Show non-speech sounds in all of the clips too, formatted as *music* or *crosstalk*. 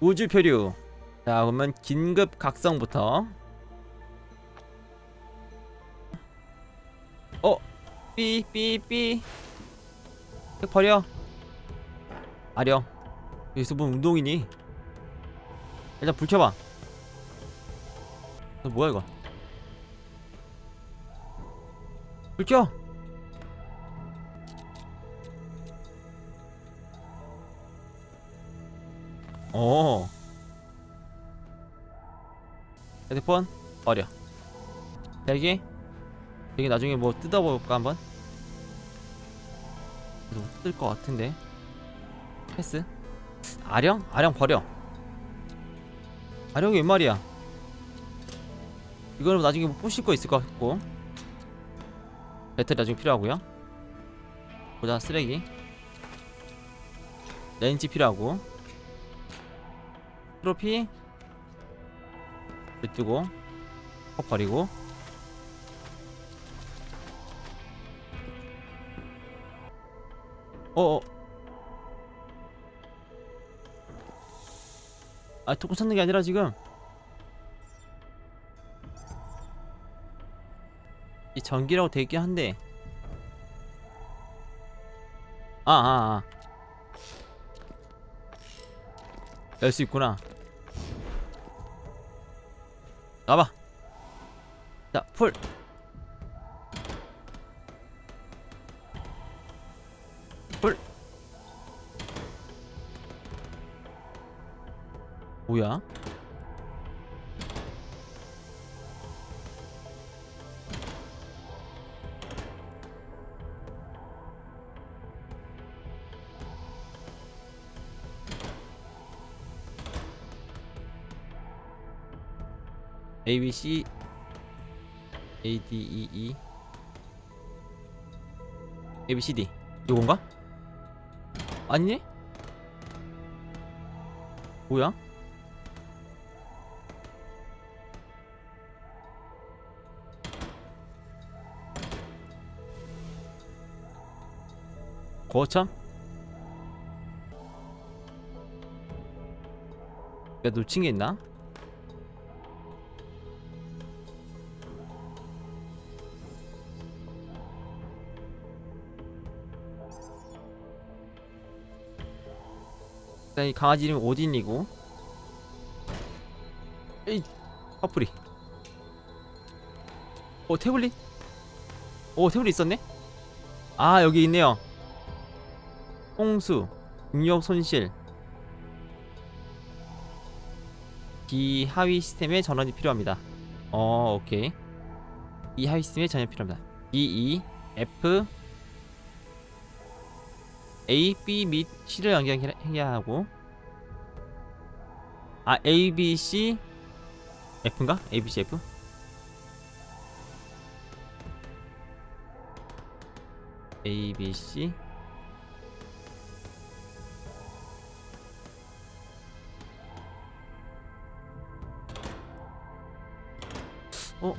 우주 표류. 자, 그러면 긴급 각성부터. 어, 삐삐삐. 책 버려. 아령. 여기서 뭔 운동이니? 일단 불 켜봐. 너 뭐야 이거? 불 켜. 어. 핸드폰 버려. 베개 베개 나중에 뭐 뜯어볼까 한번? 그래도 뜯을 것 같은데. 패스. 아령? 아령 버려. 아령이 웬 말이야? 이거는 나중에 뭐 부실 거 있을 것 같고. 배터리 나중에 필요하고요. 보자 쓰레기. 렌치 필요하고. 트로피 뜨고 퍽 버리고. 어어. 아 토큰 찾는 게 아니라 지금. 이 전기라고 되긴 한데. 아아 아. 열수 있구나 나봐 자 풀 풀. 뭐야? A B C A D E E A B C D 요건가? 아니네? 뭐야? 거참? 내가 놓친 게 있나? 일단 이 강아지 이름이 오딘이고. 에이 파프리. 오 태블릿? 오 태블릿 있었네? 아 여기 있네요. 홍수 중력 손실. 비하위 시스템의 전원이 필요합니다. 어 오케이. 비하위 시스템의 전원이 필요합니다. B, E, F A, B 및 C를 연결해야 하고 아 A, B, C F인가? A, B, C, F? A, B, C 어?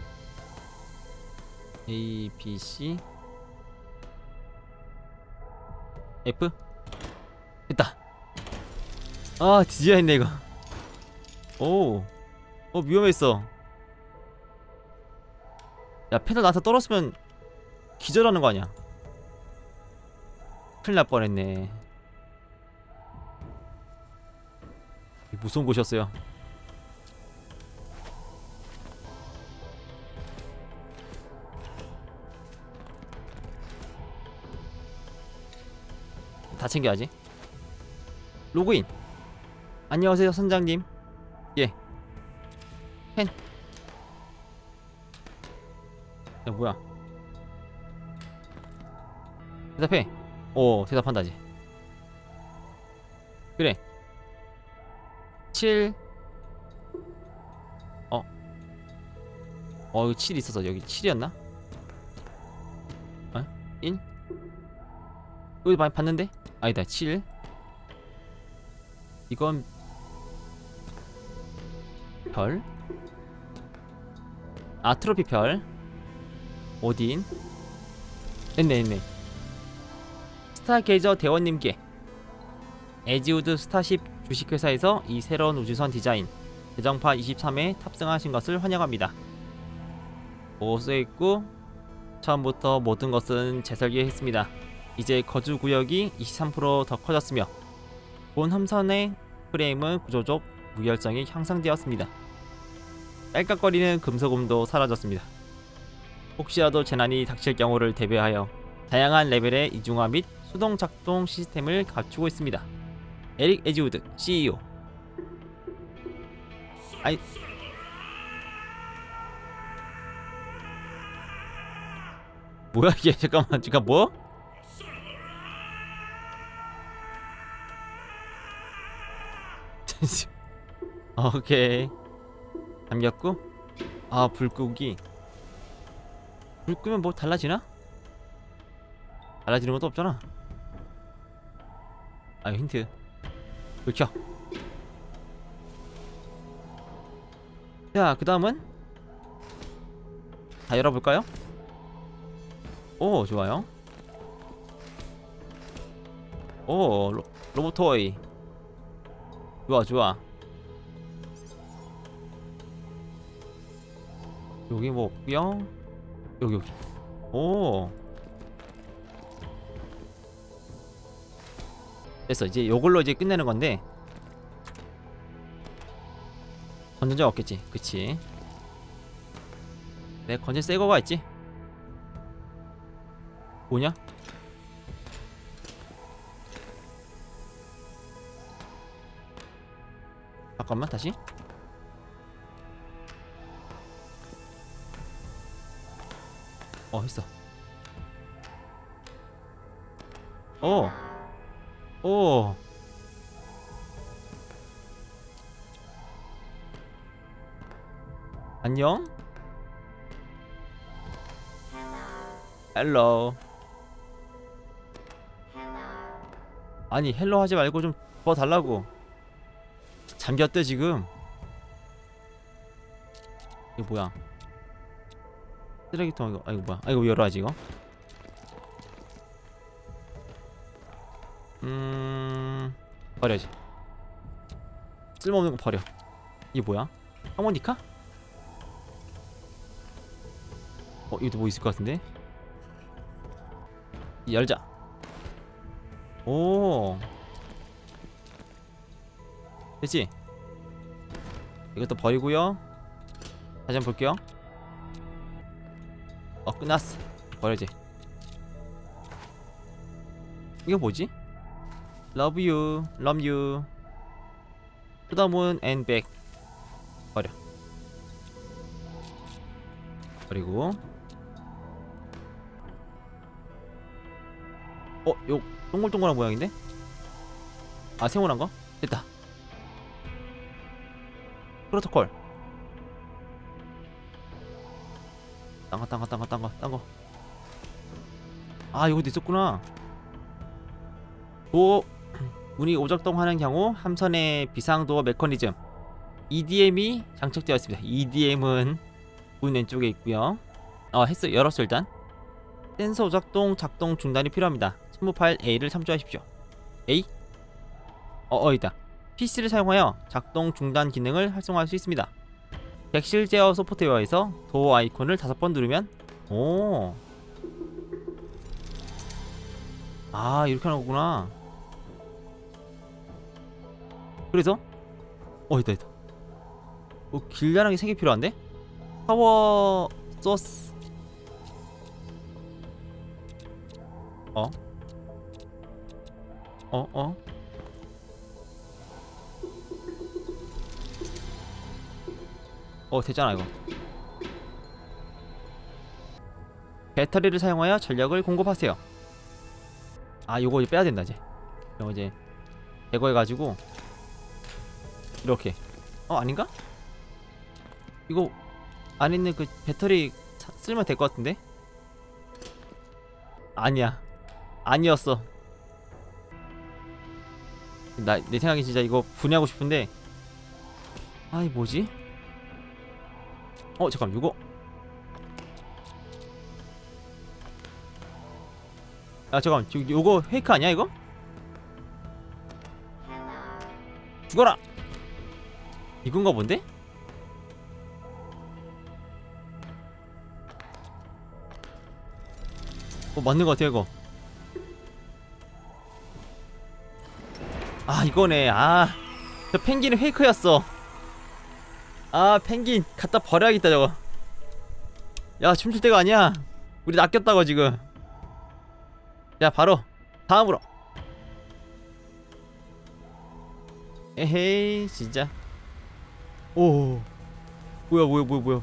A, B, C F? 됐다. 아 드디어 했네 이거. 오. 어, 위험했어. 야 패널 나한테 떨었으면 기절하는 거 아니야? 큰일 날 뻔했네. 무서운 곳이었어요 다 챙겨야지 로그인 안녕하세요 선장님 예 펜. 야 뭐야 대답해 오 대답한다 이제 그래 7 어? 어 여기 7 있어서 여기 7이었나? 어? 1? 여기 많이 봤는데? 아니다 7 이건 별? 아 트로피 별 오딘 됐네 됐네 스타게이저 대원님께 에지우드 스타쉽 주식회사에서 이 새로운 우주선 디자인 대정파 23에 탑승하신 것을 환영합니다. 오 써있고 처음부터 모든 것은 재설계했습니다. 이제 거주 구역이 23%더 커졌으며 본 함선의 프레임은 구조적 무결성이 향상되었습니다. 깔깍거리는 금속음도 사라졌습니다. 혹시라도 재난이 닥칠 경우를 대비하여 다양한 레벨의 이중화 및 수동 작동 시스템을 갖추고 있습니다. 에릭 에지우드 CEO 아이 뭐야 이게 잠깐만 잠깐 뭐? *laughs* 오케이 잠겼고 아 불 끄기 불 끄면 뭐 달라지나? 달라지는 것도 없잖아 아 힌트 불 켜. 자, 그 다음은 다 열어볼까요? 오, 좋아요. 오, 로, 로봇 토이. 좋아, 좋아. 여기 뭐 없고요. 여기 여기. 오. 됐어 이제 요걸로 이제 끝내는 건데 건전지 없겠지 그치 내 건전 새 거가 있지 뭐냐 잠깐만 다시 어 했어 어 오. 안녕? Hello. 아니 hello 하지 말고 좀 더 달라고. 잠겼대 지금. 이거 뭐야? 쓰레기통 이거. 아 이거 뭐야? 아 이거 열어야지 이거. 음 버려야지 쓸모없는 거 버려 이게 뭐야? 하모니카? 어 이것도 뭐 있을 것 같은데 열자 오 됐지? 이것도 버리고요 다시 한번 볼게요 어 끝났어 버려야지 이거 뭐지? Love you, love you. To the moon and back. 버려. 그리고 어, 요 동글동글한 모양인데? 아, 세모난 거? 됐다. 프로토콜. 딴 거, 딴 거, 딴 거, 딴 거, 딴 거. 아, 여기도 있었구나. 도 문이 오작동 하는 경우 함선의 비상도어 메커니즘 EDM이 장착되어 있습니다. EDM은 문 왼쪽에 있고요. 어 했어 열었어 일단. 센서 오작동 작동 중단이 필요합니다. 첨부 파일 A를 참조하십시오. A 어, 어 있다. PC를 사용하여 작동 중단 기능을 활성화할 수 있습니다. 객실 제어 소프트웨어에서 도어 아이콘을 다섯 번 누르면 오. 아 이렇게 하는 거구나. 그래서 어 있다 있다 어, 길다란 게 3개 필요한데? 파워 소스 어? 어? 어? 어 됐잖아 이거. 배터리를 사용하여 전력을 공급하세요. 아 요거 이제 빼야 된다 이제. 이거 이제 제거해가지고 이렇게. 어 아닌가? 이거 안에 있는 그 배터리 사- 쓰면 될 것 같은데? 아니야. 아니었어. 나 내 생각에 진짜 이거 분해하고 싶은데. 아이 뭐지? 어 잠깐 이거. 아 잠깐 지금 요거 페이크 아니야 이거? 죽어라! 이건가 본데? 어 맞는 것 같아 이거. 아 이거네. 아저 펭귄은 페이크였어 아 펭귄 갖다 버려야겠다 저거. 야 춤출 때가 아니야. 우리 낚였다고 지금. 야 바로. 다음으로. 에헤이 진짜. 오 뭐야 뭐야 뭐야 뭐야.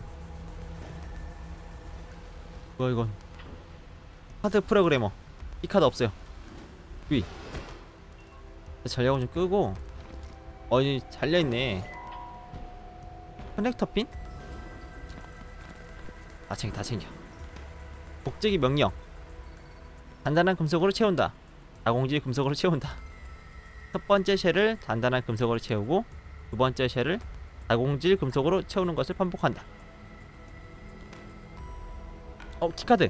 뭐야 이건. 카드 프로그래머. 이 카드 없어요. 위. 전력을 좀 끄고. 어이 잘려있네 커넥터 핀? 다 챙겨 다 챙겨. 복제기 명령. 단단한 금속으로 채운다. 다공질 금속으로 채운다. 첫 번째 쉘을 단단한 금속으로 채우고 두 번째 쉘을 다공질 금속으로 채우는 것을 반복한다. 어 key card.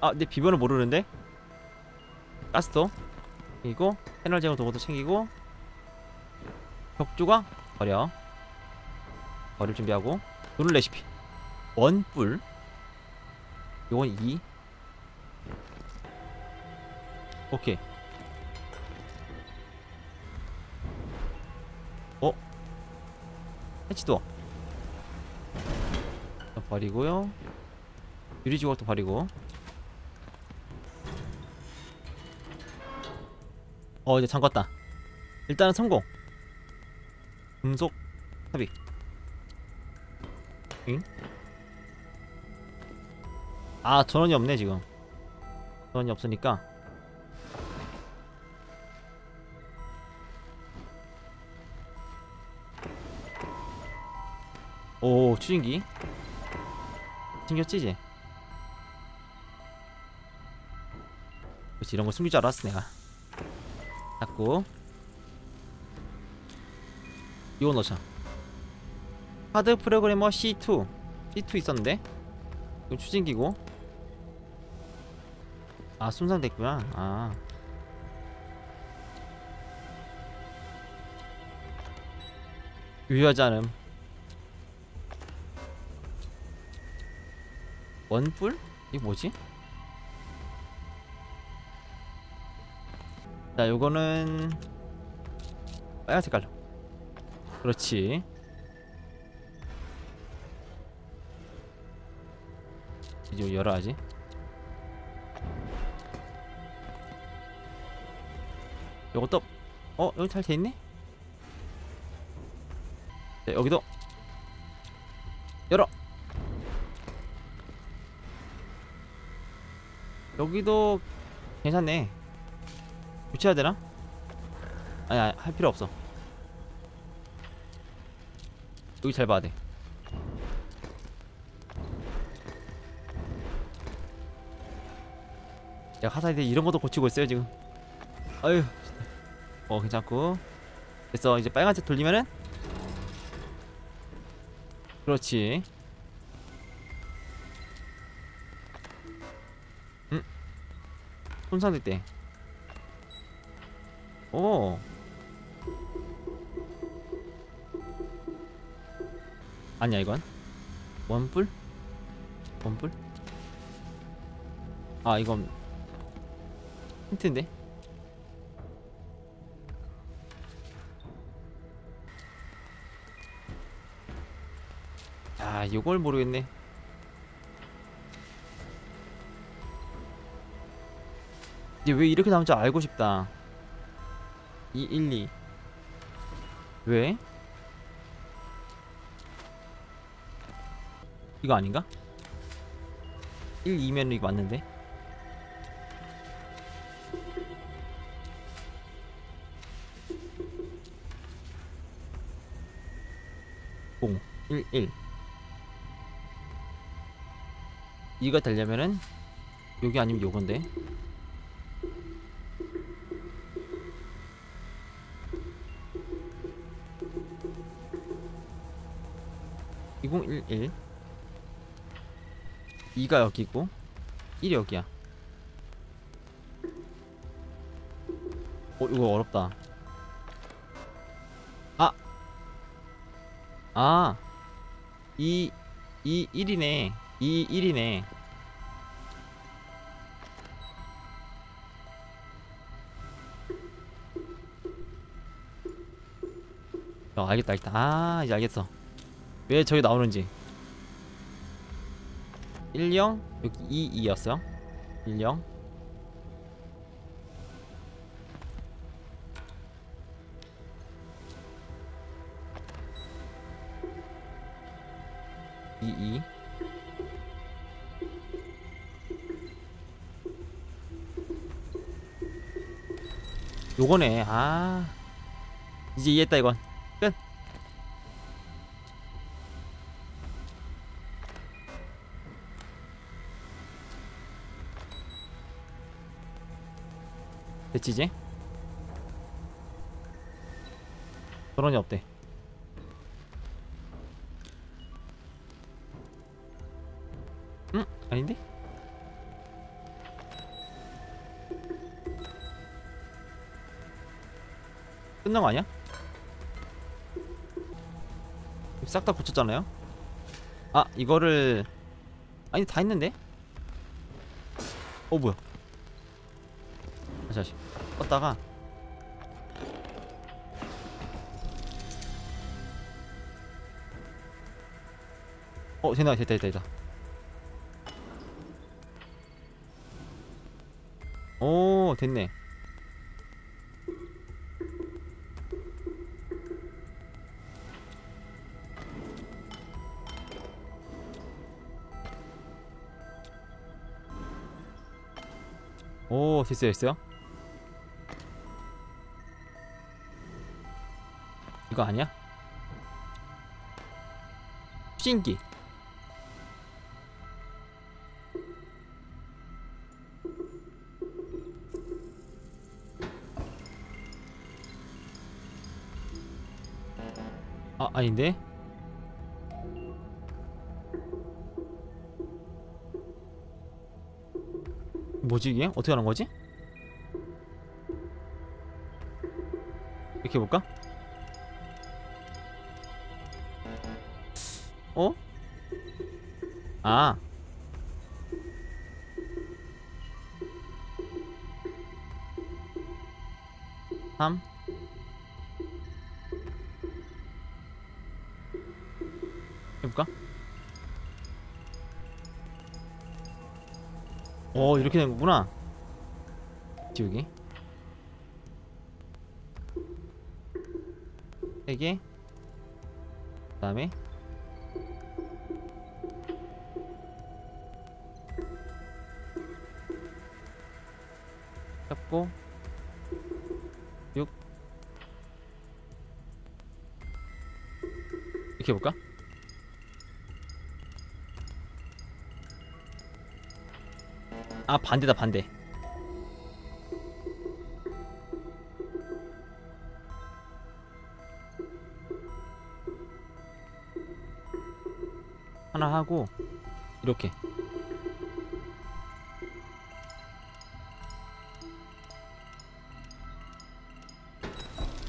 아내 비번을 모르는데? 가스도 그리고 패널 제거 도구도 챙기고 벽조각 버려. 버릴 준비하고. 노른 레시피. 원뿔. 요건 2 오케이. 어? 해치도. 버리고요. 유리 조각도 버리고. 어 이제 잠갔다. 일단은 성공 금속 삽입 응? 아 전원이 없네 지금. 전원이 없으니까. 오 추진기? 챙겼지 이제 그렇지 이런 거 숨길 줄 알았어 내가. 닫고 이거 넣자. 하드 프로그래머 C2 C2 있었는데? 이거 추진기고. 아 손상됐구나. 아. 유효하지 않음. 원뿔? 이게 뭐지? 자 요거는 빨간 색 깔로 그렇지 이제 열어야지 요것도 어? 여기 잘 돼있네? 자 여기도 열어 여기도 괜찮네 교체해야 되나? 아니, 아니 할 필요 없어 여기 잘 봐야 돼. 야 하사이드 이런 것도 고치고 있어요 지금. 아유. 어 괜찮고. 됐어. 이제 빨간색 돌리면은? 그렇지. 음. 손상됐대. 오 아니야 이건? 원뿔? 원뿔? 아 이건 힌트인데? 아 이걸 모르겠네. 이제 왜 이렇게 나온지 알고 싶다. 2, 1, 2 왜? 이거 아닌가? 1, 2면 이거 맞는데? 0 1 1 이가 되려면은 여기 아니면 요건데 2011 2가 여기고 1이 여기야. 어 이거 어렵다. 아! 아! 2 2 1이네. 2 1이네. 야 어, 알겠다 알겠다. 아 이제 알겠어. 왜 저기 나오는지. 10, 여기 2, 2였어요. 10. 이, 이. 요거네. 아. 이제 이해했다 이건. 이제? 전원이 없대. 응? 아닌데? 끝난 거 아니야? 싹 다 고쳤잖아요? 아 이거를 아니 다 했는데? 어 뭐야 다시 다시 껐다가. 어 됐다 됐다 됐다 됐다 오 됐네. 오 됐어요 됐어요 이거 아니야? 신기 아 아닌데 뭐지 이게? 어떻게 하는 거지? 이렇게 해볼까? 어? 아. 3 해볼까? 오 이렇게 된 거구나. 지우기 3개. 그 다음에 반대다 반대. 하나 하고 이렇게.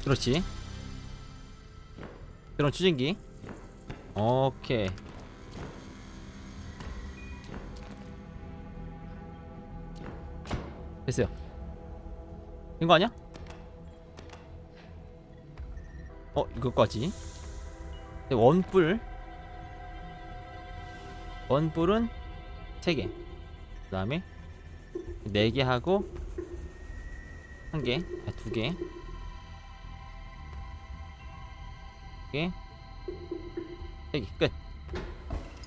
그렇지. 그럼 추진기. 오케이 됐어요. 된 거 아니야? 어 이거까지? 네, 원뿔? 원뿔은 3개. 그 다음에 4개 하고 1개 아 2개. 2개. 3개. 끝.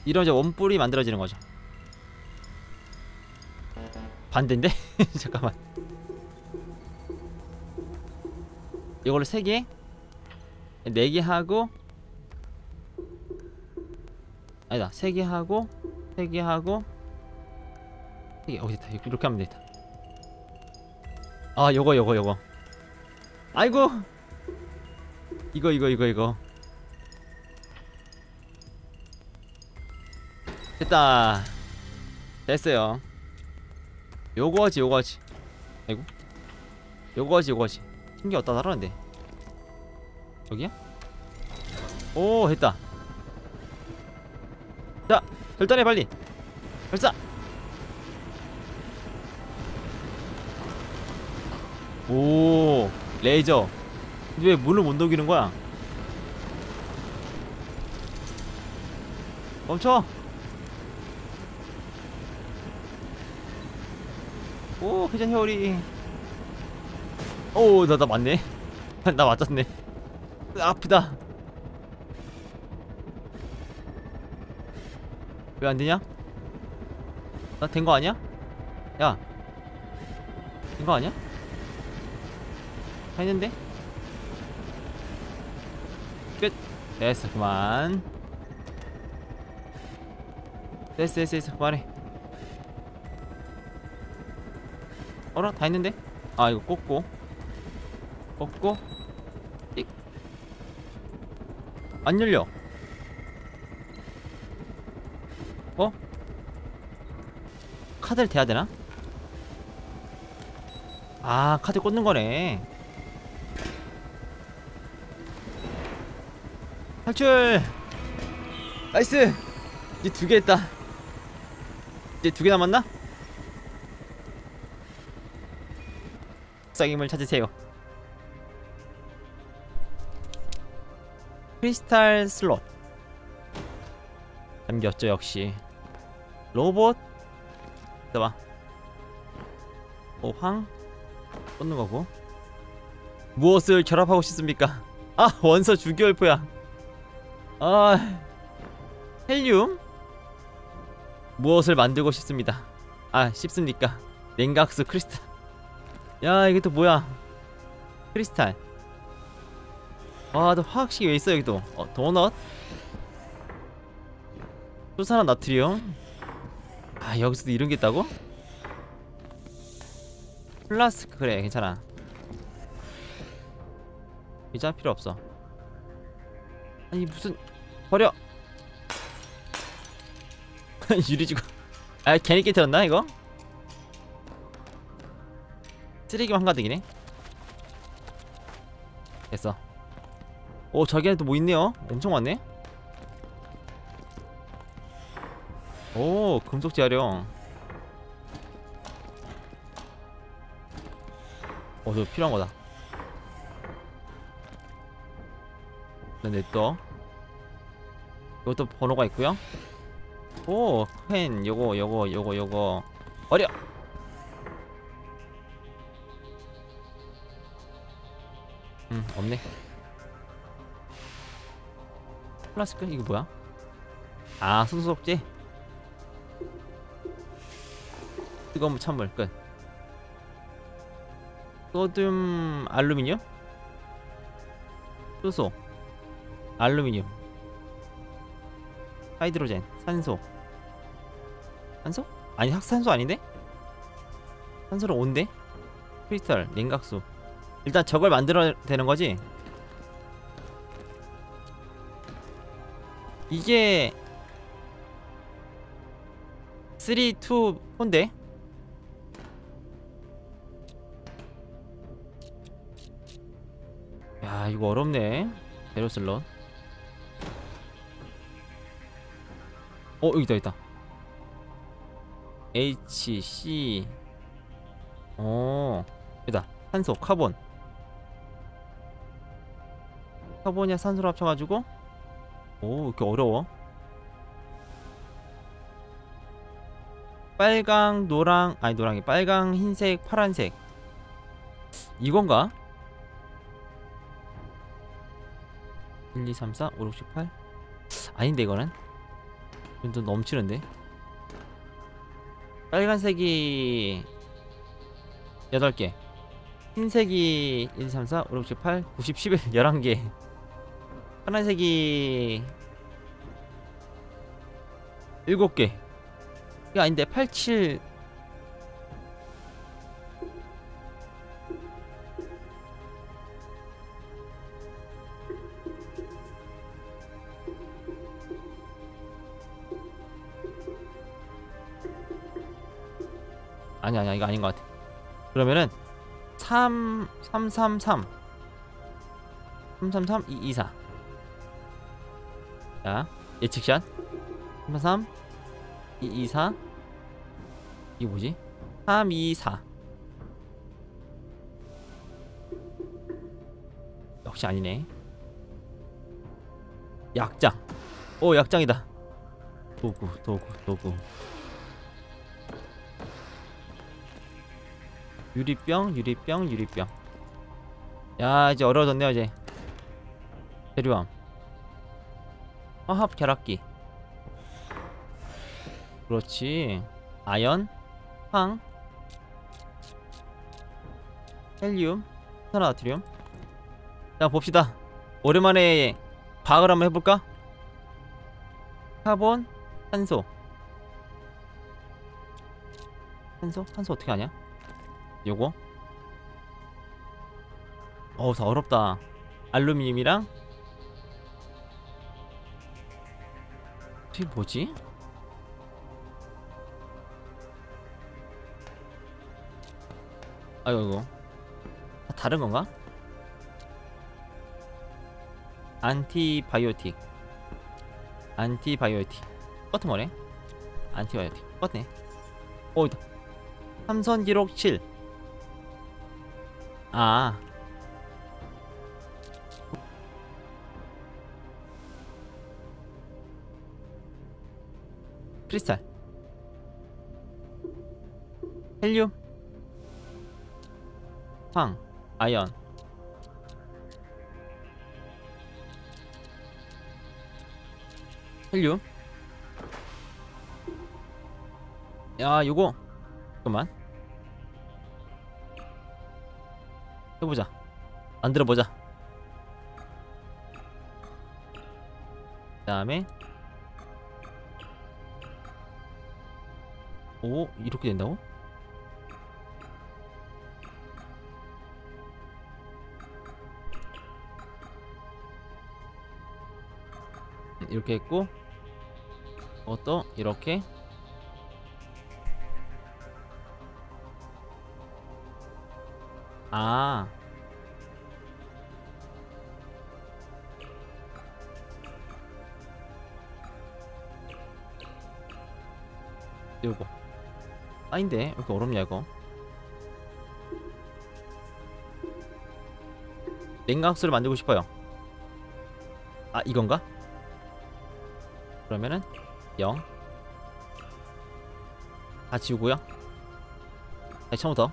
이런 이제 원뿔이 만들어지는 거죠 반대인데? *laughs* 잠깐만. 이걸로 3개? 4개 하고 아니다. 3개 하고 3개 하고 3개. 어 됐다. 이렇게 하면 됐다. 아 요거 요거 요거. 아이고! 이거 이거 이거 이거. 됐다. 됐어요 요거지 요거지. 아이고. 요거지 요거지. 신기 어디다 달았는데 여기야? 오 했다. 자 결단해 빨리. 발사! 오 레이저. 근데 왜 문을 못 녹이는 거야? 멈춰 오 회전 회오리. 오나 나 맞네. *laughs* 나 맞았네. 으, 아프다. 왜 안되냐? 나 된 거 아니야? 야. 된 거 아니야? 다 했는데? 끝. 됐어 그만. 됐어 됐어 됐어. 그만해 어라 다 했는데? 아 이거 꽂고 꽂고 띡. 안 열려 어? 카드를 대야 되나? 아 카드 꽂는 거네 탈출 nice 이제 두 개 했다 이제 두 개 남았나? 쌍임을 찾으세요. 크리스탈 슬롯. 잠겼죠 역시. 로봇. 있어봐 오황? 꽂는 거고. 무엇을 결합하고 싶습니까? 아 원서 주기월포야. 아 헬륨? 무엇을 만들고 싶습니다? 아 싶습니까? 냉각수 크리스탈 야 이게 또 뭐야? 크리스탈. 아너 화학식이 왜 있어 여기 또? 어, 도넛? 수산화 나트륨? 아 여기서도 이런 게 있다고? 플라스크 그래 괜찮아. 이제 필요 없어. 아니 무슨 버려! *laughs* 유리지구. 아 괜히 깨뜨렸나 이거? 쓰레기만 한가득이네. 됐어. 오 저기에도 뭐 있네요. 엄청 많네. 오 금속 재활용. 어 저거 필요한 거다. 넷더 이것도 번호가 있고요. 오펜 요거 요거 요거 요거. 어려 음 없네. 플라스크? 이거 뭐야? 아 수소독제 뜨거운 물 찬물 끝. 소듐 알루미늄? 수소. 알루미늄. hydrogen. 산소. 산소? 아니 학산소 아닌데? 산소는 온데? 크리스탈 냉각수 일단 저걸 만들어야 되는 거지? 이게 3, 2, 4인데? 야 이거 어렵네. 베로슬롯 어 여기다 있다. H, C. 어 여기다. 산소, carbon carbon이랑 산소를 합쳐가지고. 오 이렇게 어려워. 빨강, 노랑 아니 노랑이 빨강, 흰색, 파란색. 이건가? 1, 2, 3, 4, 5, 6, 7, 8 아닌데 이거는? 좀 넘치는데? 빨간색이 8개. 흰색이 1, 2, 3, 4, 5, 6, 7, 8 90, 11 11개 파란색이 7개. 이게 아닌데 8, 7 아니 아니야 이거 아닌 것 같아. 그러면은 3 3 3 3 3 3 3 2 2 4 자, 예측샷. 3 2 2 4 이게 뭐지? 3 2 4 역시 아니네. 약장. 오 약장이다. 도구 도구 도구. 유리병 유리병 유리병. 야 이제 어려워졌네요 이제. 재료함 화합 결합기. 그렇지. 아연 황 헬륨 산화나트륨. 자 봅시다. 오랜만에 과학을 한번 해볼까? 카본 탄소. 탄소? 탄소 어떻게 하냐? 요거? 어우 다 어렵다. 알루미늄이랑 이게 뭐지? 아이고 이거 다 다른 건가? Antibiotic. Antibiotic. 똑같은 거네? Antibiotic. 똑같네 오 있다. 승선 기록 7 아. 크리스탈. 헬륨. 황. 아연. 헬륨. 야, 요거. 잠깐만. 해보자 만들어보자 그 다음에 오 이렇게 된다고? 이렇게 했고 이것도 이렇게 아. 요거. 아닌데, 왜 이렇게 어렵냐, 이거. 냉각수를 만들고 싶어요. 아, 이건가? 그러면은 0. 다 지우고요. 다시 처음부터.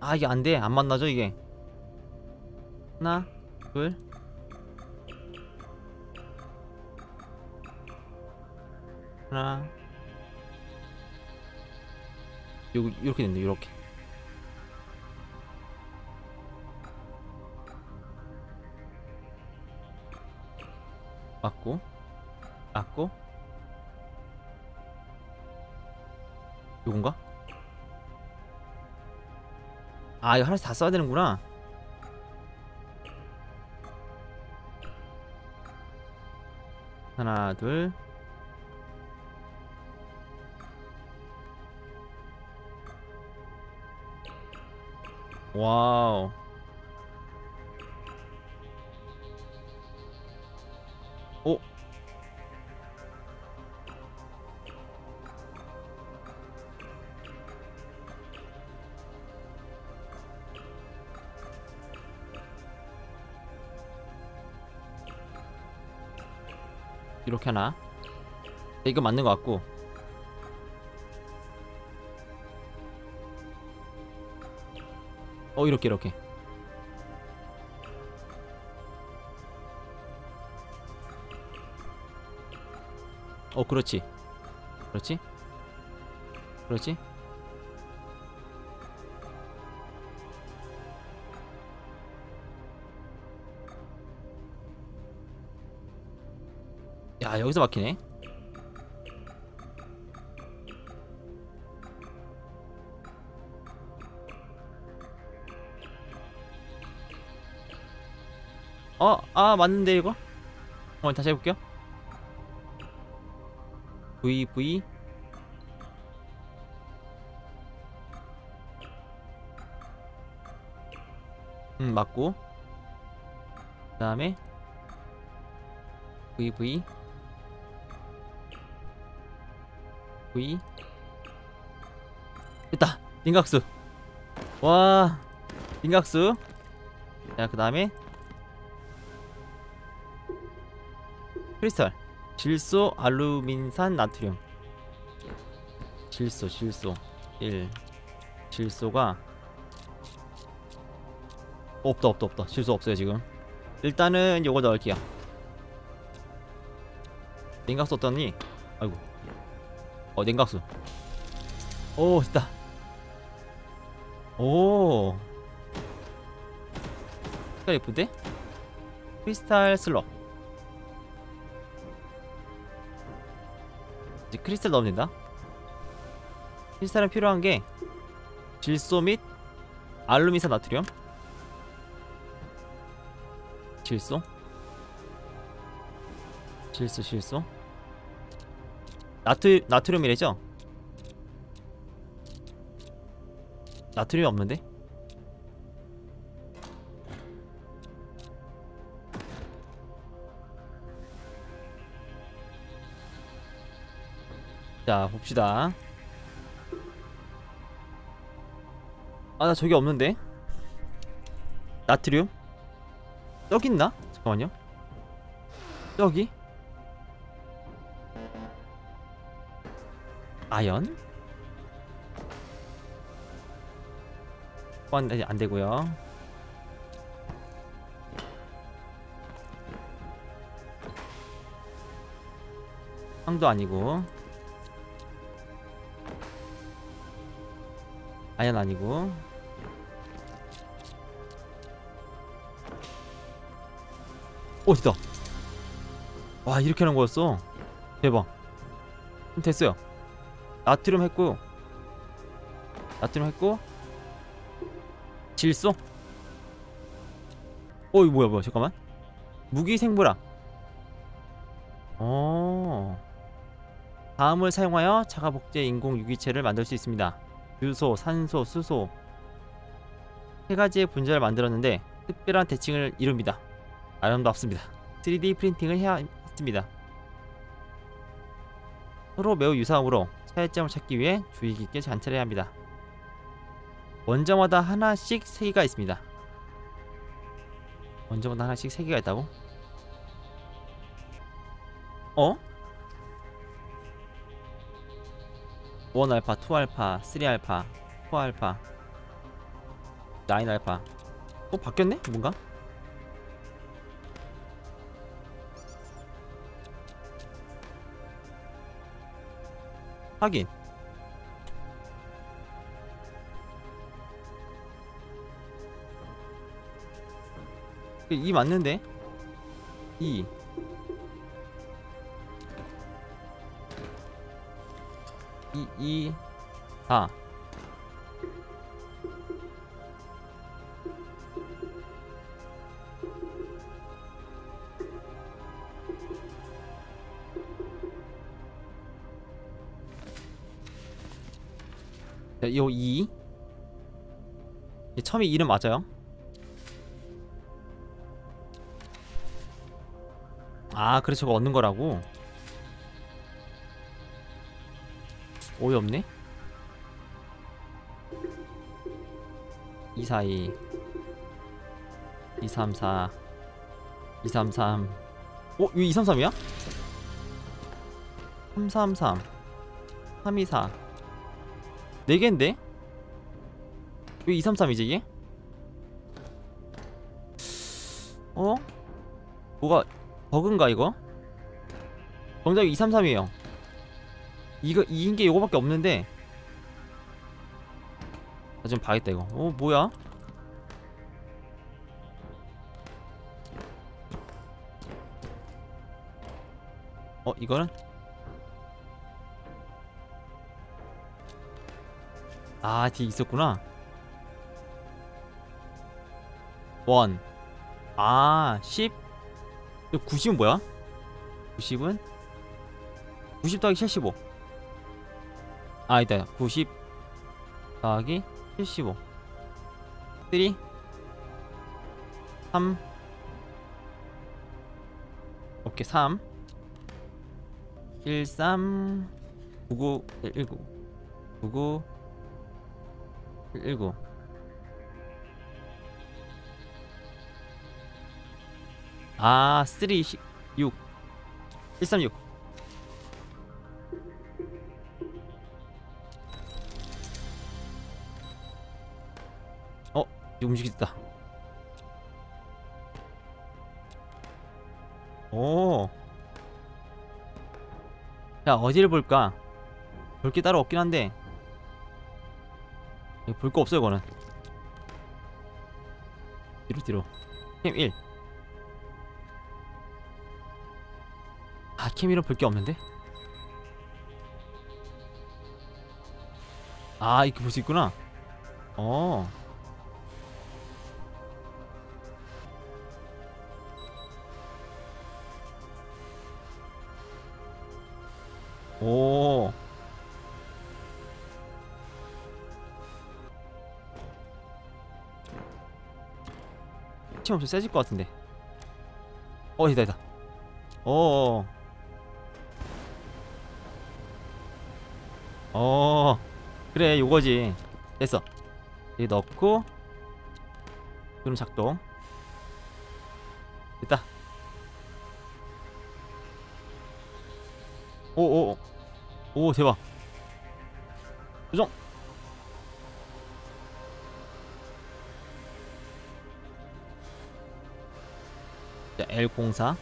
아 이게 안돼 안 만나죠 이게 하나 둘. 하나. 요 이렇게 됐네 이렇게. 맞고 맞고. 요건가? 아 이거 하나씩 다 써야 되는구나 하나 둘. 와우 이렇게 하나? 네, 이거 맞는 것 같고. 어 이렇게 이렇게. 어 그렇지. 그렇지? 그렇지 아, 여기서 막히네 어, 아, 맞는데, 이거? 어, 다시 해볼게요. V, V. 음, 맞고. 그 다음에, V, V. 됐다. 링각수. 와. 링각수. 자그 다음에 크리스탈. 질소 알루민산 나트륨. 질소 질소. 1 질소가 없다 없다 없다. 질소 없어요 지금. 일단은 요거 넣을게요. 냉각 썼더니? 아이고 어 냉각수. 오 됐다. 오. 색깔 예쁜데? 크리스탈 슬럽 이제 크리스탈 넣으면 된다. 크리스탈은 필요한 게 질소 및 알루미산 나트륨. 질소? 질소 질소 나트 나트륨이래죠? 나트륨이 없는데? 자 봅시다 아 나 저기 없는데 나트륨? 떡 있나? 잠깐만요 떡이? 아연? 안, 안 되고요. 황도 아니고. 아연 아니고. 오 됐다. 와 이렇게 하는 거였어? 대박. 됐어요 나트륨 했고 나트륨 했고 질소? 어 이거 뭐야 뭐야 잠깐만. 무기 생물학. 어. 다음을 사용하여 자가복제 인공 유기체를 만들 수 있습니다. 유소, 산소, 수소. 세 가지의 분자를 만들었는데 특별한 대칭을 이룹니다. 아름답습니다. 3D 프린팅을 해야 했습니다 서로 매우 유사하므로 차이점을 찾기 위해 주의 깊게 관찰해야 합니다 원자마다 하나씩 세 개가 있습니다 원자마다 하나씩 세 개가 있다고? 어? 1알파, 2알파, 3알파, 4알파 9알파 어? 바뀌었네? 뭔가? 확인. 이 맞는데? 2 2 2 4 요 2. 처음에 이름 맞아요? 아, 그래서 저거 얻는 거라고? 어이없네? 242 234 233 어? 이거 233이야? 333 324 4개인데? 왜 233이지 이게? 어? 뭐가 버그인가 이거? 정답이 233이에요 이거 2인 게 이거밖에 없는데 나좀 봐야겠다 이거 어 뭐야? 어 이거는? 아 뒤에 있었구나. 원. 아, 10 90은 뭐야? 90은? 90 더하기 75 아, 있다. 90 더하기 75 3 3 오케이 3 1 3 99 119 99 119 아, 3, 6 136 어? 이거 움직였다 오. 야, 어디를 볼까? 볼 게 따로 없긴 한데. 볼 거 없어요, 이거는. 뒤로, 뒤로. 캠 1. 아, 캠 1은 볼게 없는데? 아, 이렇게 볼 수 있구나. 어. 힘 엄청 세질 것 같은데. 어, 있다, 있다. 어. 어. 그래, 요거지. 됐어. 여기 넣고. 그럼 작동. 됐다. 오오 오, 오 대박 조정 L04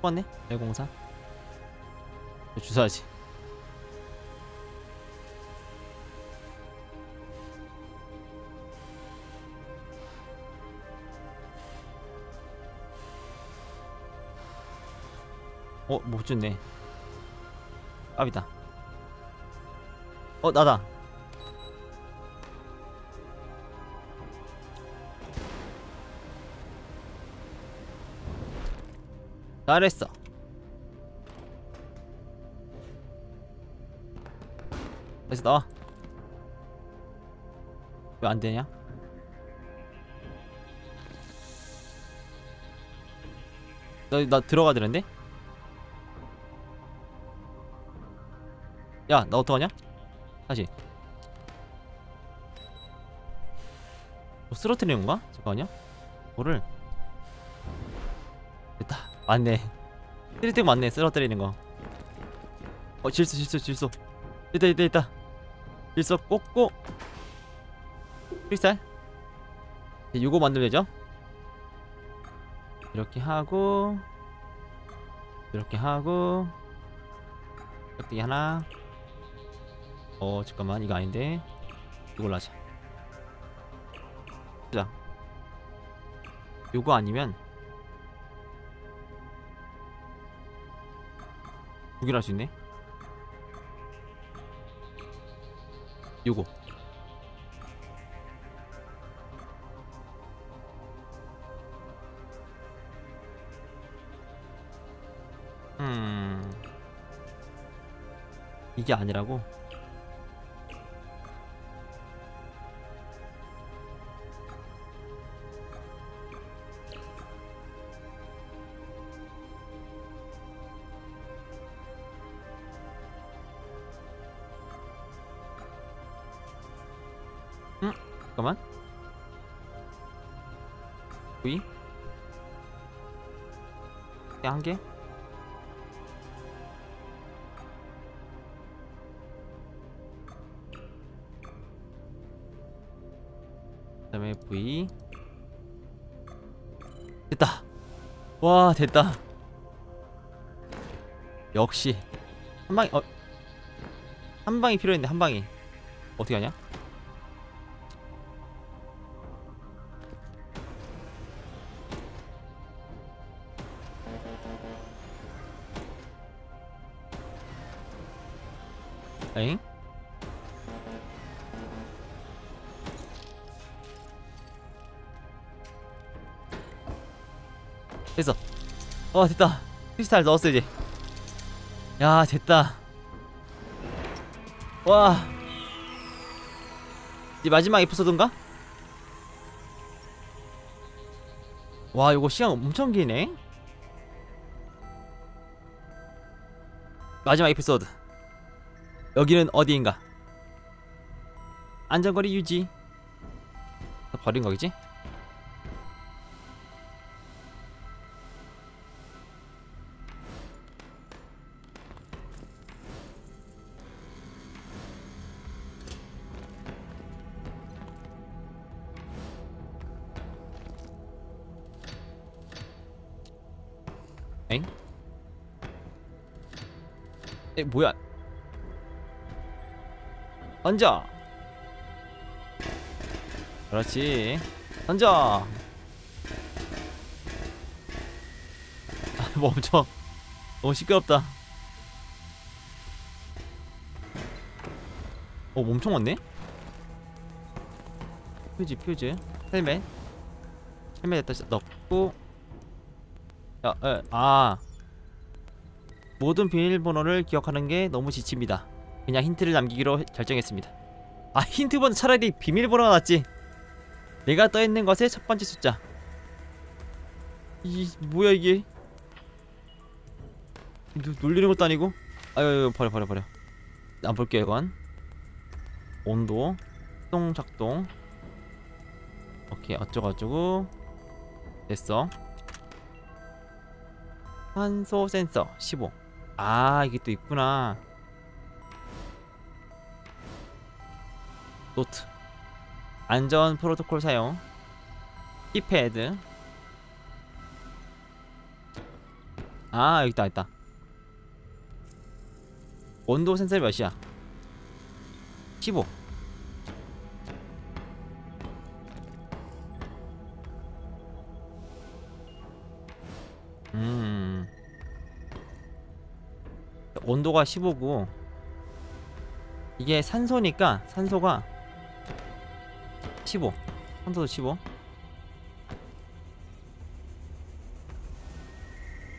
뽑았네 L04 주사야지 어, 못 줬네. 깝이다. 어, 나다. 잘했어. 다시 나와. 왜 안 되냐? 나, 나 들어가 되는데? 야, 나 어떡하냐? 다시. 뭐 쓰러뜨리는 건가? 잠깐만요. 뭐를? 맞네. 쓰리팅 맞네. 쓰러뜨리는 거. 어, 질소, 질소, 질소. 있다, 있다, 있다. 질소 꽂고. 크리스탈. 이제 요거 만들면 되죠? 이렇게 하고. 이렇게 하고. 깍두기 하나. 어 잠깐만 이거 아닌데 이걸로 하자 자 요거 아니면 두 개를 할수 있네. 요거. 음. 이게 아니라고 V? 한 개? 그 다음에 V. 됐다. 와 됐다. 역시. 한 방이 어, 한 방이 필요했는데 한 방이. 어떻게 하냐? 어 됐다. 크리스탈 넣었어 이제. 야 됐다. 와. 이제 마지막 에피소드인가? 와 이거 시간 엄청 길네. 마지막 에피소드. 여기는 어디인가? 안전거리 유지. 버린 거겠지? 뭐야? 던져. 그렇지. 던져. 아, *laughs* 멈춰. 너무 시끄럽다. 어, 엄청 많네? 표지, 표지. 헬멧. 헬멧에다 넣고. 야, 에, 아. 모든 비밀번호를 기억하는 게 너무 지칩니다. 그냥 힌트를 남기기로 해- 결정했습니다. 아 힌트보다 차라리 비밀번호가 낫지. 내가 떠있는 것의 첫 번째 숫자. 이 뭐야 이게? 누, 놀리는 것도 아니고. 아유 버려 버려 버려. 안 볼게요 이건. 온도, 작동 작동. 오케이 어쩌고 어쩌고. 됐어. 산소 센서 15. 아 이게 또 있구나. 노트. 안전 프로토콜 사용. 키패드. 아 여기 있다 있다. 온도 센서 몇이야? 15 음. 온도가 15고 이게 산소니까 산소가 15 산소도 15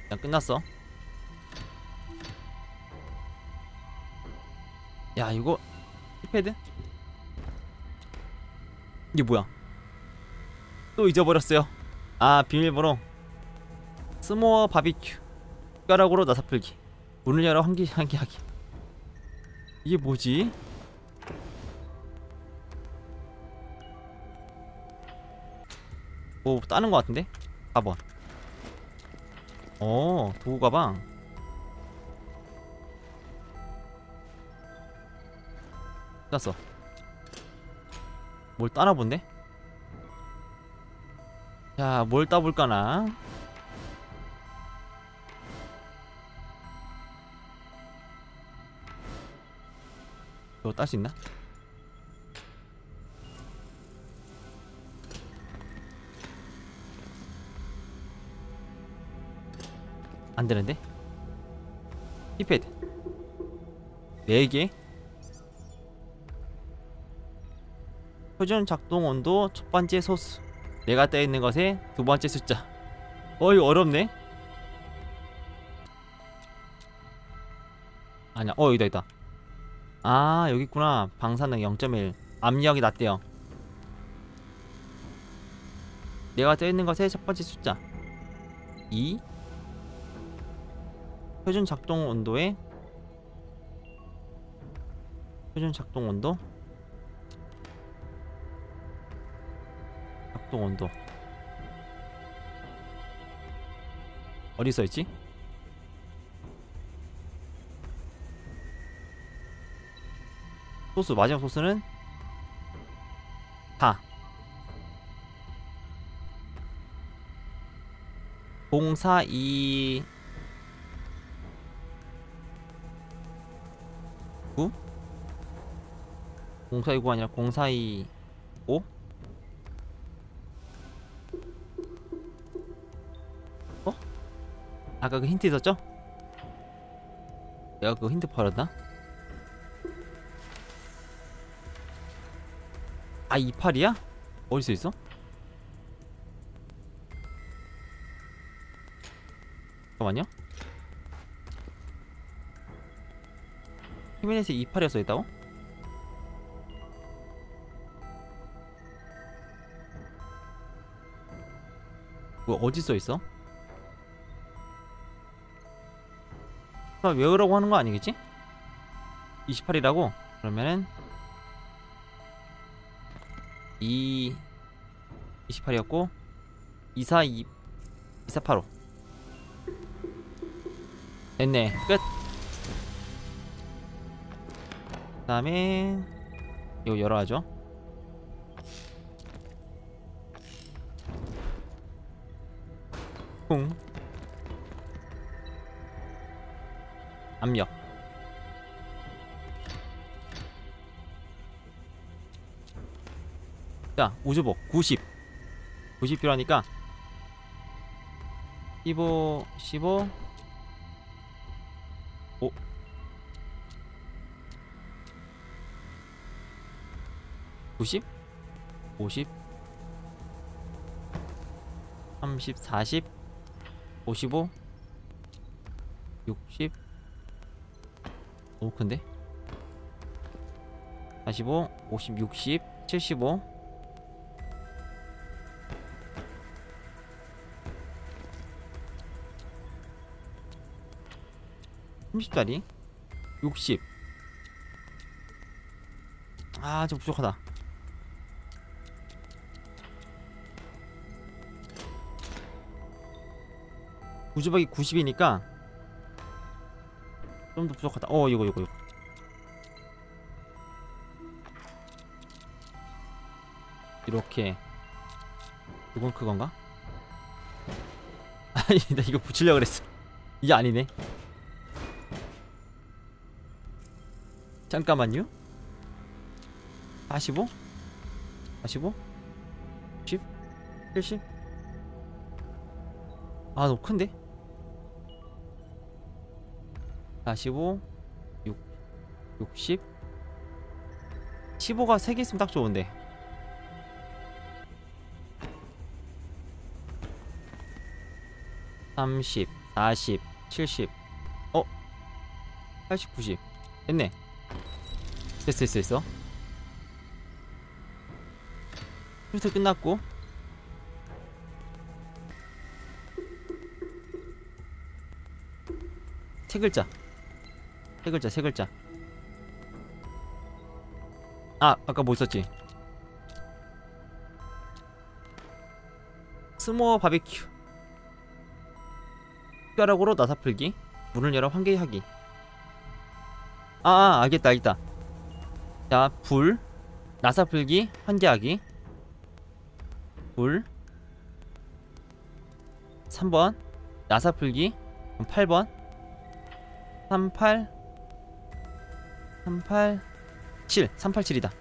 그냥 끝났어. 야 이거 키패드? 이게 뭐야? 또 잊어버렸어요. 아 비밀번호. 스모어 바비큐 숟가락으로 나사 풀기 문을 열어 환기하기 하기 이게 뭐지? 뭐 따는 것 같은데? 4번 어 도구 가방 땄어 뭘 따나 본데? 자, 뭘 따볼까나? 이거 딸 수 있나? 안 되는데? 키패드 4개. 표준 작동 온도 첫 번째 소수. 내가 떠 있는 것의 두 번째 숫자. 어이 어렵네. 아니야. 어 여기다 있다 아 여기 있구나. 방사능 0.1 압력이 낮대요. 내가 떠 있는 것의 첫 번째 숫자. 2 표준 작동 온도에 표준 작동 온도? 작동 온도. 어디 써있지? 소스 마지막 소스는 4 042 9 0429 아니라 0425 어? 아까 그 힌트 있었죠? 내가 그 힌트 버렸나? 아 28이야? 어디서 있어? 잠깐만요 히메네스 28이었어 있다고? 뭐 어디 써 있어? 아, 외우라고 하는 거 아니겠지? 28이라고? 그러면은 2 28이었고 242 2485 됐네. 끝. 그다음에 이거 열어야죠. 쿵. 압력 자 우주복 90 90 필요하니까 15 15 5 90 50 30 40 55 60 너무 큰데? 45 50 60 75 30짜리 60 아, 좀 부족하다. 우주박이 90이니까 좀 더 부족하다. 어, 이거 이거 이거. 이렇게 이건 그건가? *laughs* 아니, 나 이거 붙이려고 그랬어. 이게 아니네. 잠깐만요. 45? 45? 10? 70? 아 너무 큰데? 45 6 60 15가 3개 있으면 딱 좋은데 삼십, 사십, 칠십, 어? 80, 90 됐네 됐어 됐어 됐어. 슈트 끝났고. 세 글자. 세 글자 세 글자. 아 아까 뭐 있었지? s'more 바비큐. 숟가락으로 나사 풀기 문을 열어 환기하기. 아, 아 알겠다 알겠다 자 불. 나사 풀기 환기하기. 불. 3번. 나사 풀기. 그럼 8번. 38 38 7 387이다.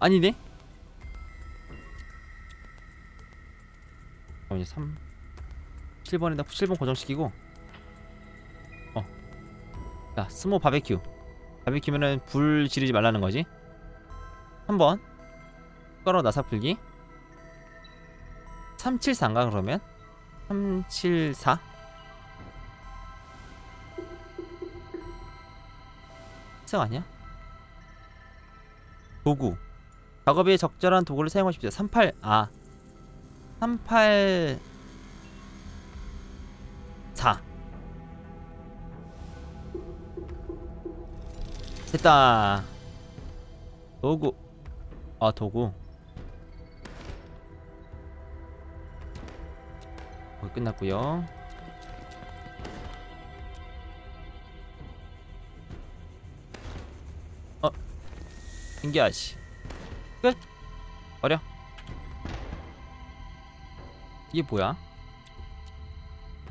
아니네. 그럼 이제 3 7번에다 7번 고정시키고. 어. 자, 스모 바베큐. 바베큐면은 불 지르지 말라는 거지. 3번. 숟가락 나사 풀기. 374인가 그러면? 374? 성 아니야? 도구. 작업에 적절한 도구를 사용하십시오. 38. 아. 384 됐다. 도구. 아 도구. 어, 끝났고요. 어 신기하지 끝. 버려. 이게 뭐야?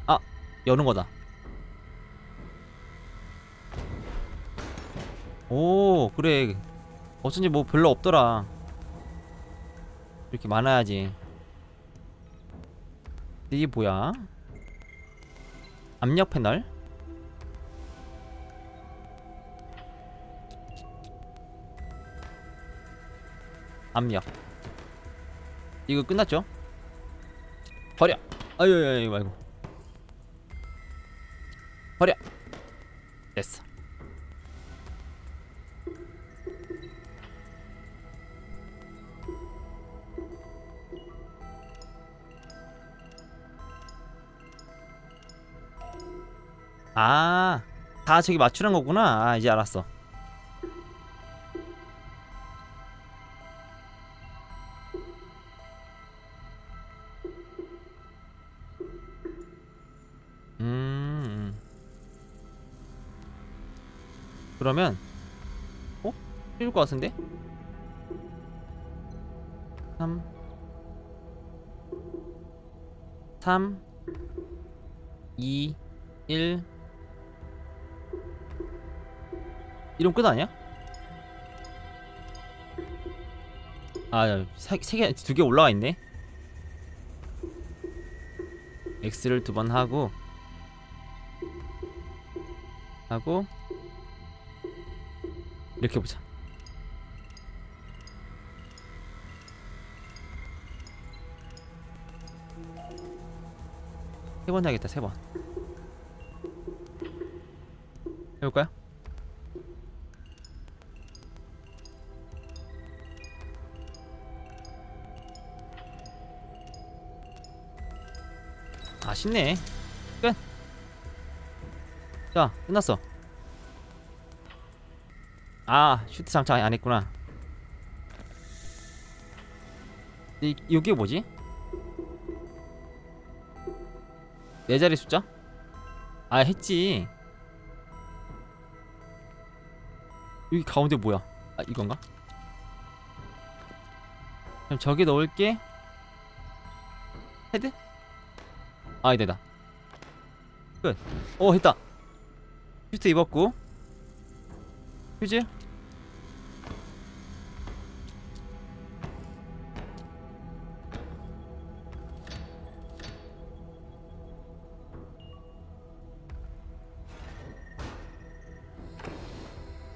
아 여는 거다 오 그래. 어쩐지 뭐 별로 없더라. 이렇게 많아야지. 이게 뭐야? 압력 패널? 압력. 이거 끝났죠? 버려. 아유 아유 아유 말고. 버려 아, 다 저기 맞추는 거구나. 아, 이제 알았어. 음. 그러면 어? 쉬울 것 같은데? 3 3 2 1 이런 끝 아니야? 아, 세, 세 개, 두 개 올라와 있네. X를 두 번 하고 하고 이렇게 보자. 세 번 해야겠다, 세 번. 해볼까요? 아, 쉽네. 끝. 자, 끝났어. 아, 슈트 장착 안 했구나. 이, 여기 뭐지? 네 자리 숫자? 아, 했지. 여기 가운데 뭐야? 아, 이건가? 그럼 저기 넣을게. 헤드? 아, 이대다. 끝. 오, 했다. 슈트 입었고. 휴지?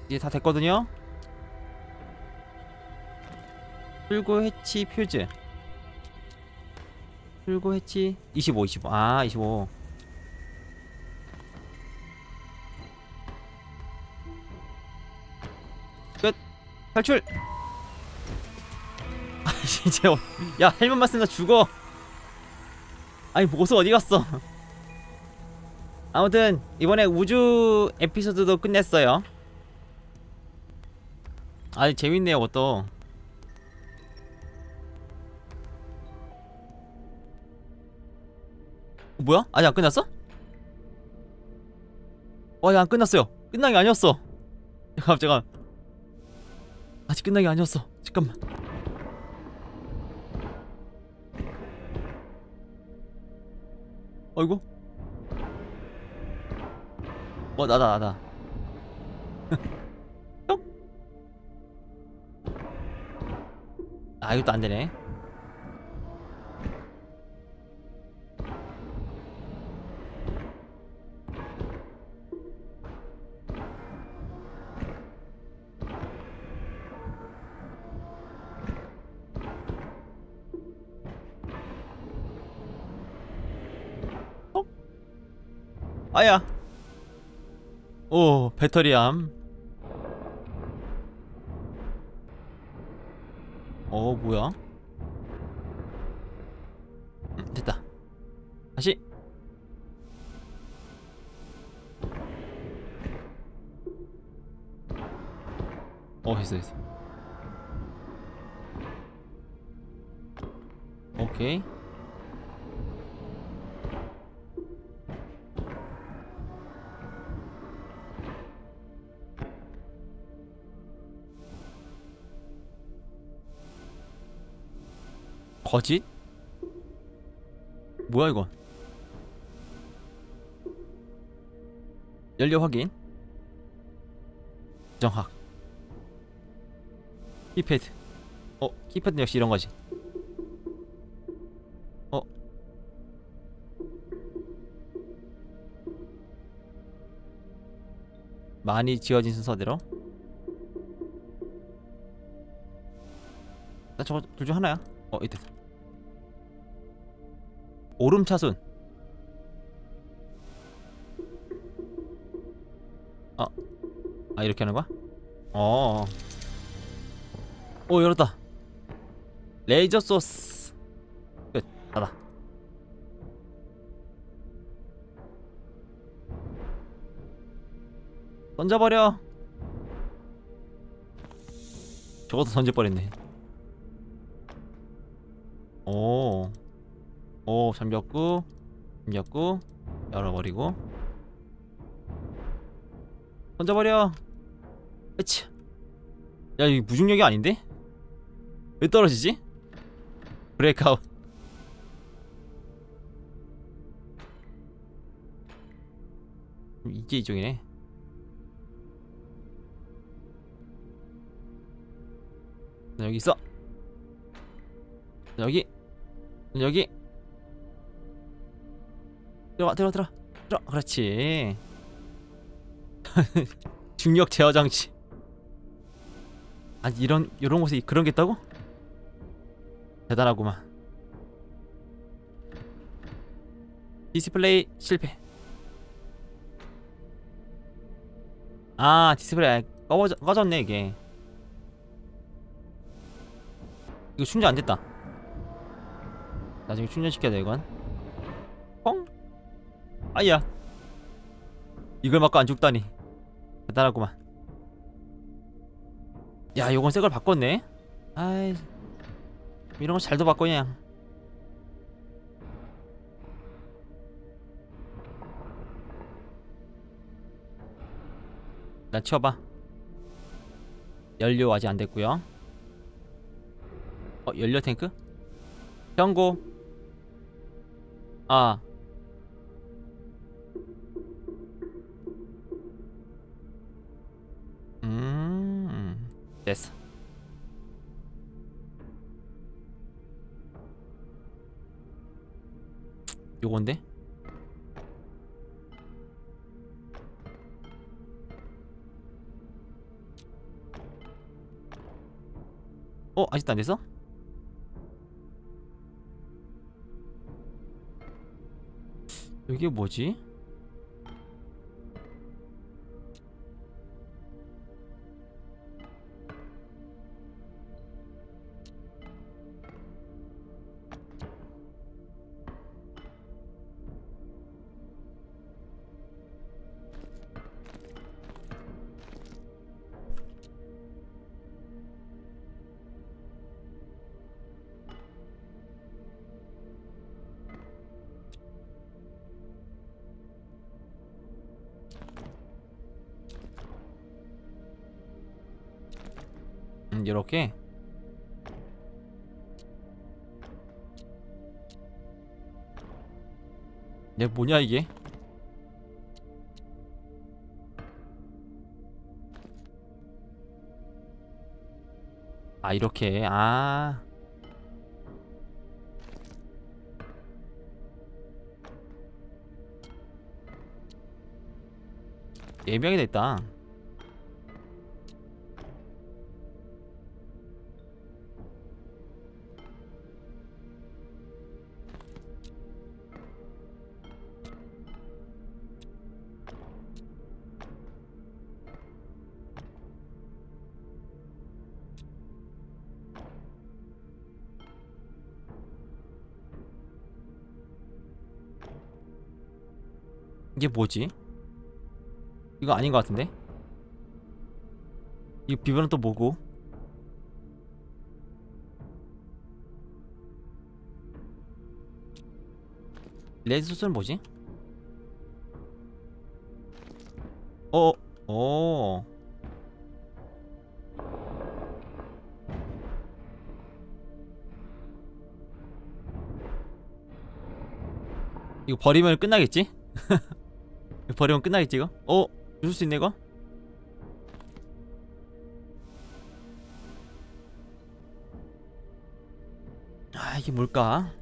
이제 다 됐거든요. 풀고 해치 퓨즈. 해치 25 25. 아, 25. 끝. 탈출. *laughs* 아, 이제 어- 야, 헬멧만 쓰면 죽어. 아니, 보스 어디 갔어? 아무튼 이번에 우주 에피소드도 끝냈어요. 아니 재밌네요 그 뭐야? 아직 안 끝났어? 와, 야, 안 끝났어요. 끝난 게 아니었어. 잠깐, 잠깐. 아직 끝난 게 아니었어. 잠깐만. 어이구. 어, 나다, 나다. *laughs* 아 이것도 안 되네 아야 오 배터리암 어 뭐야? 음, 됐다. 다시. 어 했어 했어. 오케이. 거짓? 뭐야 이건? 연료 확인. 정확. 키패드. 어 키패드 역시 이런 거지. 어. 많이 지어진 순서대로. 나 저거 둘 중 하나야. 어 이때 오름차순 아, 아 이렇게 하는 거야? 어. 오 열었다. 레이저 소스. 끝. 닫아. 던져버려 저것도 던져버렸네 잠겼고 잠겼고 열어버리고. 던져버려. 으치. 야 이거 무중력이 아닌데? 왜 떨어지지? 브레이크아웃. 이게 이쪽이네. 나 여기 있어. 나 여기. 나 여기 들어가 들어가 들어가 들어 그렇지. *laughs* 중력 제어 장치. 아니 이런 이런 곳에 그런 게 있다고? 대단하구만. 디스플레이 실패. 아 디스플레이 꺼져, 꺼졌네 이게. 이거 충전 안 됐다. 나중에 충전시켜야 돼 이건. 뻥 아야. 이걸 맞고 안 죽다니. 대단하구만. 야 요건 새 걸 바꿨네. 아이 이런 거 잘도 바꿔냐 나 치워봐. 연료 아직 안 됐고요. 어 연료 탱크? 경고. 아 요건데? 어, 아직도 안 됐어? 여기 뭐지? 이렇게 얘 뭐냐 이게? 아 이렇게. 아. 예명이 됐다 이게 뭐지? 이거 아닌 것 같은데? 이 비번은 또 뭐고? 레드 소스는 뭐지? 어, 어. 이거 버리면 끝나겠지? *laughs* 버리면 끝나겠지 이거? 어? 줄수 있네 이거? 아 이게 뭘까?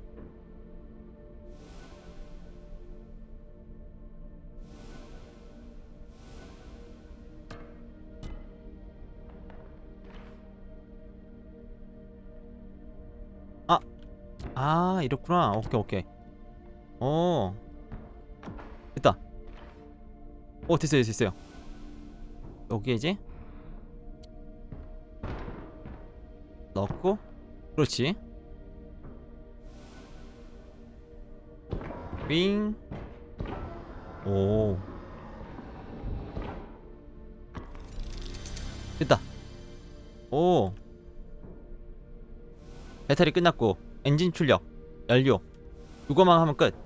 아! 아 이렇구나 오케이 오케이 어 됐다 오 됐어요 됐어요. 여기에 이제 넣고 그렇지. 빙. 오. 됐다. 오. 배터리 끝났고 엔진 출력 연료. 이거만 하면 끝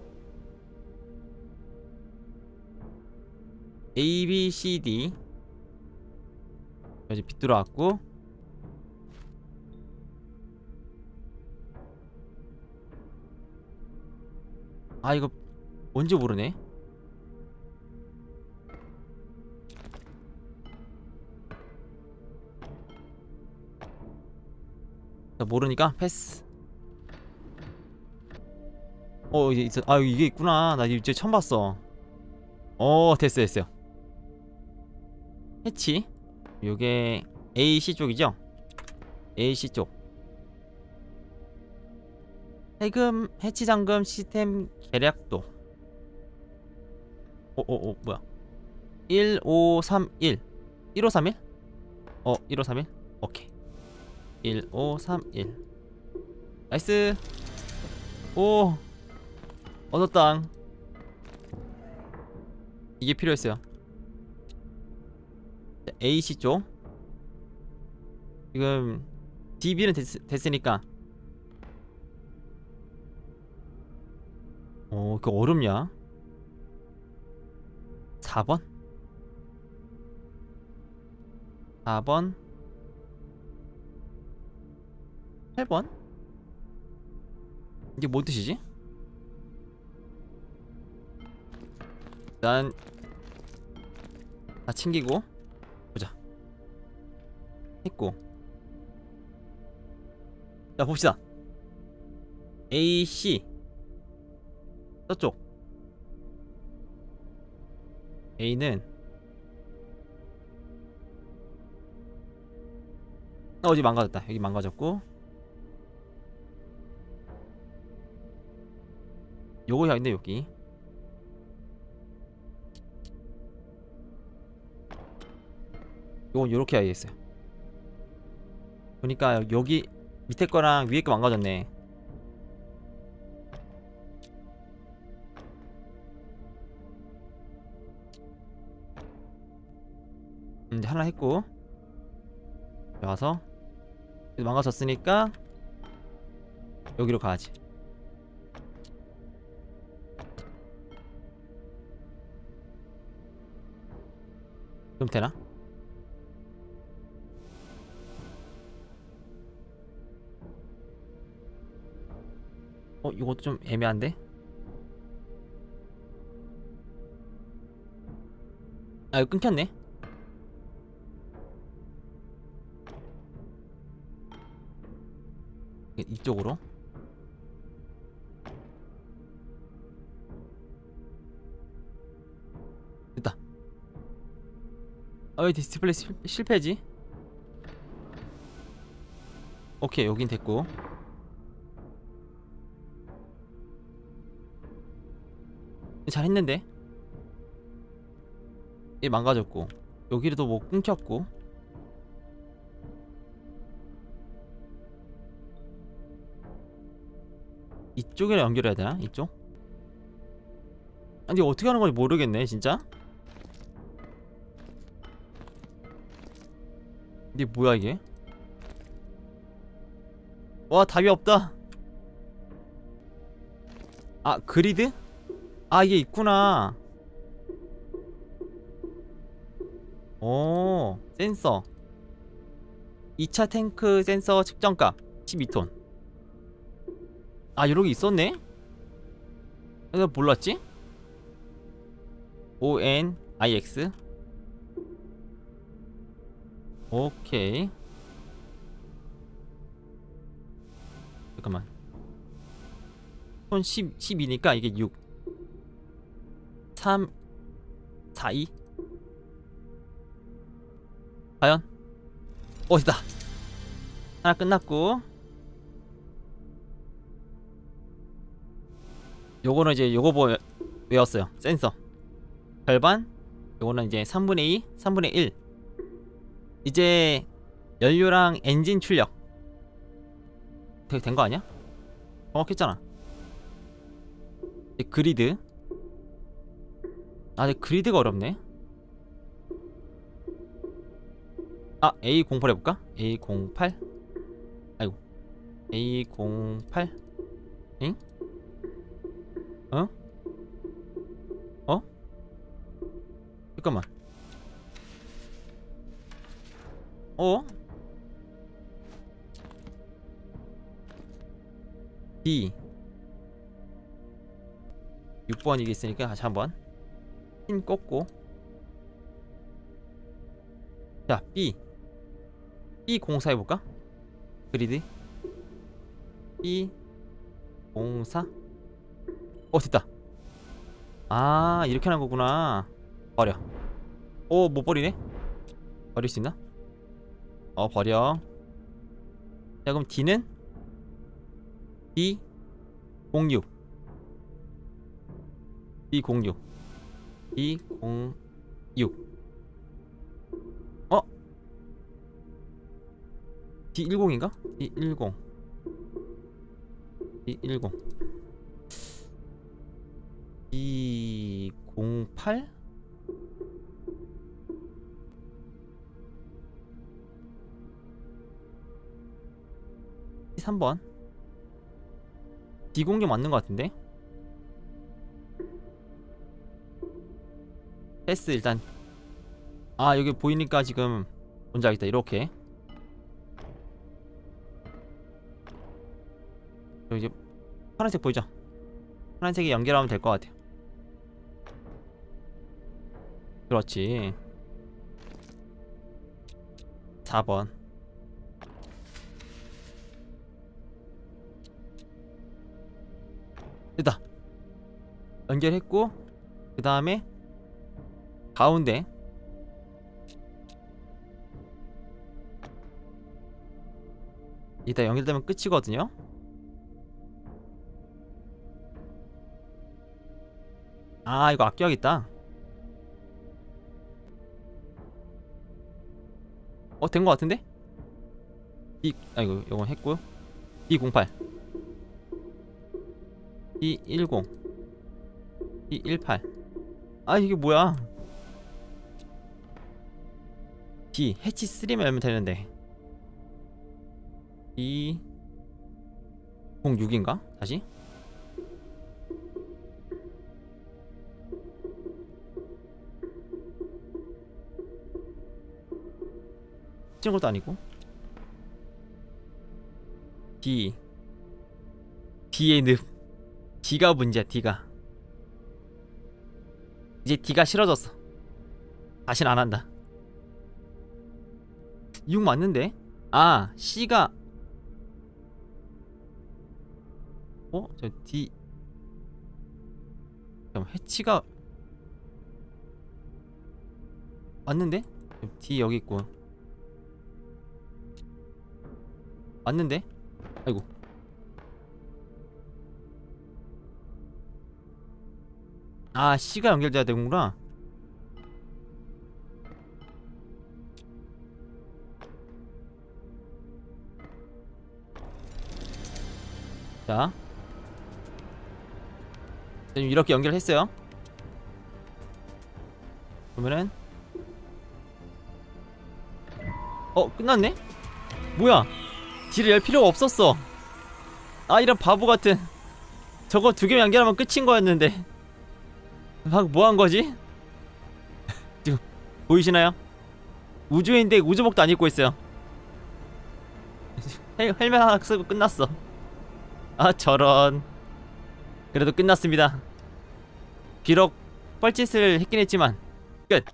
A, B, C, D. 여기 빛 들어왔고. 아 이거 뭔지 모르네. 나 모르니까 패스. 어 이제 있어. 아 이게 있구나. 나 이제 처음 봤어. 어 됐어 됐어요 해치. 요게 AC 쪽이죠? AC 쪽. 해금 해치 잠금 시스템 계략도. 어어어 뭐야? 1531 1531? 어 1531? 오케이. 1531 나이스. 오. 얻었당 이게 필요했어요. 자, AC 쪽 지금 DB는 됐, 됐으니까 어, 그 어렵냐? 4번? 4번? 8번? 이게 뭔 뜻이지? 일단 다 챙기고 했고. 자 봅시다. AC 저쪽. A는 어, 어디 망가졌다. 여기 망가졌고. 요거야 있네 여기. 요건 요렇게 해야겠어요 보니까 여기 밑에 거랑 위에 거 망가졌네. 음, 이제 하나 했고. 여기 와서. 망가졌으니까 여기로 가야지. 그럼 되나? 어 이것도 좀 애매한데? 아 이거 끊겼네 이- 이쪽으로 됐다 아왜 디스플레이 실, 실패지? 오케이 여긴 됐고 잘했는데 얘 망가졌고 여기도 뭐 끊겼고 이쪽이랑 연결해야 되나? 이쪽? 아니 어떻게 하는 건지 모르겠네 진짜 이게 뭐야 이게 와 답이 없다 아 그리드? 아 이게 있구나. 오 센서. 2차 탱크 센서 측정값 12톤. 아 이런 게 있었네? 내가 몰랐지? ONIX 오케이. 잠깐만. 톤 10, 12니까 이게 6 3 4 2 과연? 어 됐다? 하나 끝났고. 요거는 이제 요거 보 외웠어요. 센서. 절반. 요거는 이제 3분의 2 3분의 1 이제 연료랑 엔진 출력. 된거 아니야? 정확했잖아. 이제 그리드 아 근데 그리드가 어렵네 아 A08 해볼까? A08 아이고 A08 응? 어? 어? 잠깐만 어? B 6번 이게 있으니까 다시 한번 핀 꽂고. 자 B. B 공사 해볼까? 그리드. B 공사. 어 됐다. 아 이렇게 하는 거구나. 버려. 오 못 버리네? 버릴 수 있나? 어 버려. 자 그럼 D는? D 06 D 06 D 06 어? D10인가? D10 D10 D08? D3번 D06 맞는 것 같은데? 패스 일단. 아 여기 보이니까 지금 뭔지 알겠다. 이렇게. 이제 파란색 보이죠? 파란색이 연결하면 될 것 같아요. 그렇지. 4번. 됐다. 연결했고 그 다음에 가운데. 이따 연결되면 끝이거든요. 아 이거 아껴야겠다. 어된거 같은데? 이 아이고 이건 했고요. D08 D10 D18 아 이게 뭐야 D 해치 3만 열면 되는데. D 06인가? 다시? 찍은 것도 아니고. D D의 늪. D가 문제야 D가. 이제 D가 싫어졌어. 다신 안 한다 6 맞는데? 아 C가 어? 저 D 잠깐 해치가 맞는데? D 여기 있고 맞는데? 아이고 아 C가 연결돼야 되는구나 자. 지금 이렇게 연결했어요. 그러면은. 어 끝났네? 뭐야? 딜을 열 필요가 없었어. 아 이런 바보 같은. 저거 두 개 연결하면 끝인 거였는데. 막 뭐 한 거지? *laughs* 지금 보이시나요? 우주인데 우주복도 안 입고 있어요. *laughs* 헬, 헬멧 하나 쓰고 끝났어 아 저런. 그래도 끝났습니다. 비록 뻘짓을 했긴 했지만 끝